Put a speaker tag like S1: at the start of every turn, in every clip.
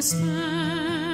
S1: stand.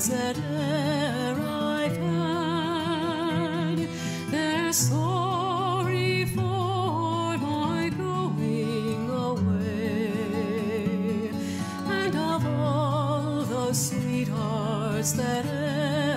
S1: Sweethearts that e'er I've had, they're sorry for my going away. And of all those sweethearts that e'er